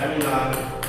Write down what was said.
É milagre.